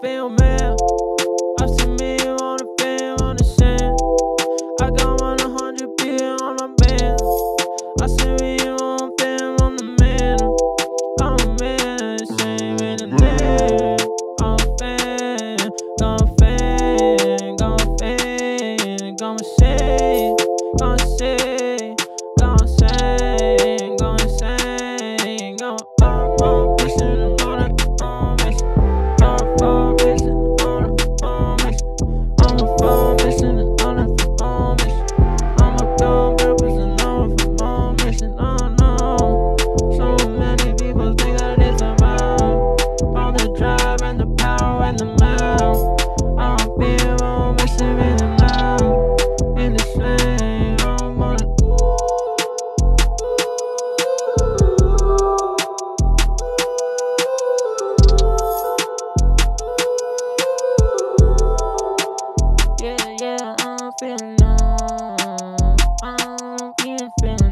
feel mad. feeling. I don't get feeling